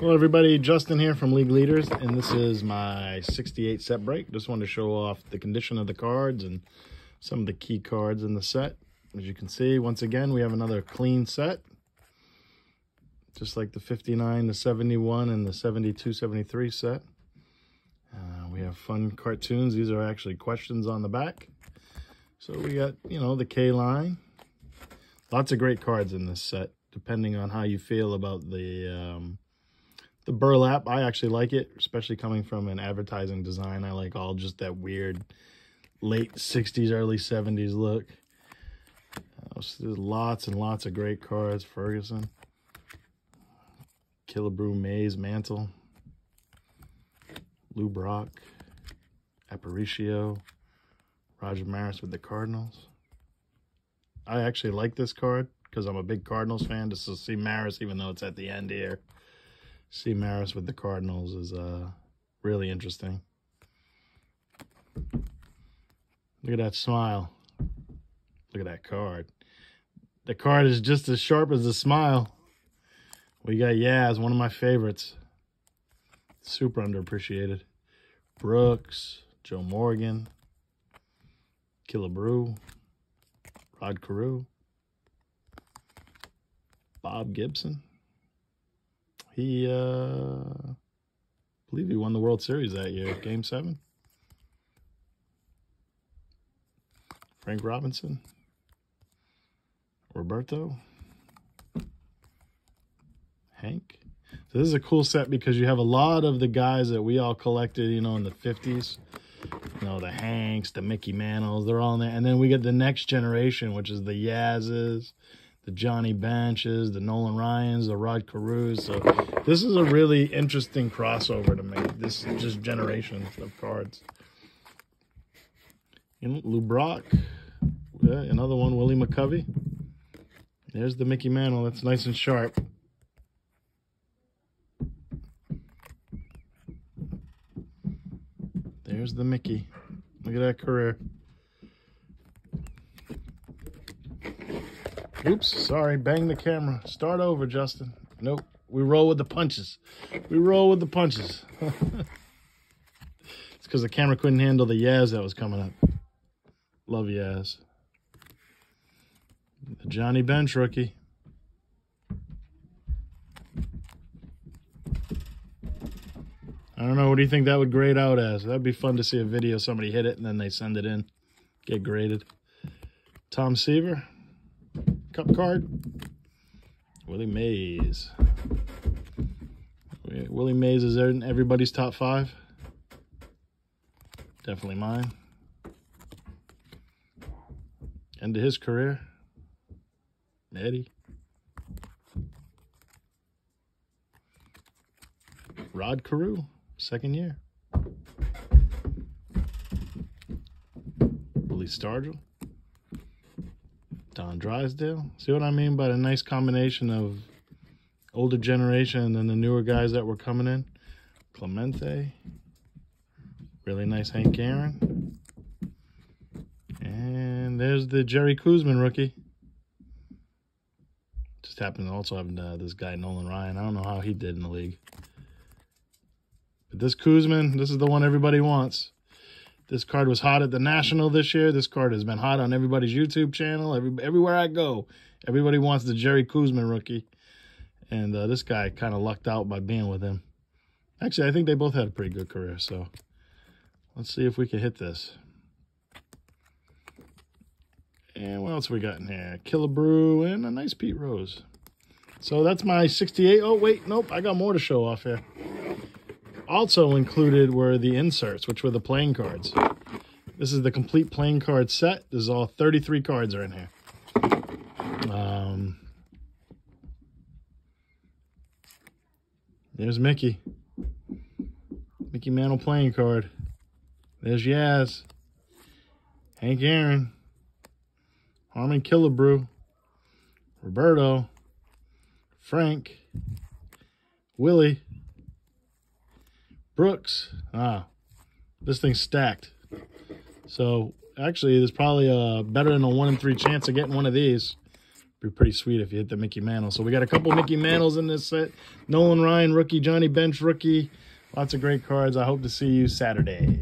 Hello everybody, Justin here from League Leaders, and this is my 68 set break. Just wanted to show off the condition of the cards and some of the key cards in the set. As you can see, once again, we have another clean set. Just like the 59, the 71, and the 72, 73 set. Uh, we have fun cartoons. These are actually questions on the back. So we got, you know, the K-line. Lots of great cards in this set, depending on how you feel about the... Um, the burlap, I actually like it, especially coming from an advertising design. I like all just that weird late 60s, early 70s look. Uh, so there's lots and lots of great cards. Ferguson, Killebrew, Mays, Mantle, Lou Brock, Aparicio, Roger Maris with the Cardinals. I actually like this card because I'm a big Cardinals fan. Just to see Maris, even though it's at the end here see Maris with the Cardinals is uh, really interesting. Look at that smile. Look at that card. The card is just as sharp as the smile. We got Yaz, one of my favorites. Super underappreciated. Brooks, Joe Morgan, Killebrew, Rod Carew, Bob Gibson. He, uh, I believe he won the World Series that year, Game 7. Frank Robinson. Roberto. Hank. So this is a cool set because you have a lot of the guys that we all collected, you know, in the 50s. You know, the Hanks, the Mickey Mantles, they're all in there. And then we get the next generation, which is the Yazes, the Johnny Benches, the Nolan Ryans, the Rod Carews. So this is a really interesting crossover to me. This is just generations of cards. Know, Lou Brock, yeah, another one, Willie McCovey. There's the Mickey Mantle. That's nice and sharp. There's the Mickey. Look at that career. Oops, sorry, bang the camera. Start over, Justin. Nope, we roll with the punches. We roll with the punches. it's because the camera couldn't handle the Yaz that was coming up. Love Yaz. The Johnny Bench rookie. I don't know, what do you think that would grade out as? That'd be fun to see a video, somebody hit it and then they send it in, get graded. Tom Seaver. Cup card. Willie Mays. Willie Mays is there in everybody's top five. Definitely mine. End of his career. Eddie. Rod Carew, second year. Willie Stargell. Don Drysdale. See what I mean by the nice combination of older generation and the newer guys that were coming in? Clemente. Really nice Hank Aaron. And there's the Jerry Koosman rookie. Just happened to also have uh, this guy, Nolan Ryan. I don't know how he did in the league. But this Koosman, this is the one everybody wants. This card was hot at the National this year. This card has been hot on everybody's YouTube channel. Every, everywhere I go, everybody wants the Jerry Koosman rookie. And uh, this guy kind of lucked out by being with him. Actually, I think they both had a pretty good career. So let's see if we can hit this. And what else we got in here? Killebrew and a nice Pete Rose. So that's my 68. Oh, wait, nope. I got more to show off here. Also included were the inserts, which were the playing cards. This is the complete playing card set. This is all 33 cards are in here. Um, there's Mickey. Mickey Mantle playing card. There's Yaz. Hank Aaron. Harmon Killebrew. Roberto. Frank. Willie. Brooks. Ah, this thing's stacked. So actually, there's probably a better than a one in three chance of getting one of these be pretty sweet if you hit the Mickey Mantle. So we got a couple Mickey Mantles in this set. Nolan Ryan rookie, Johnny Bench rookie. Lots of great cards. I hope to see you Saturday.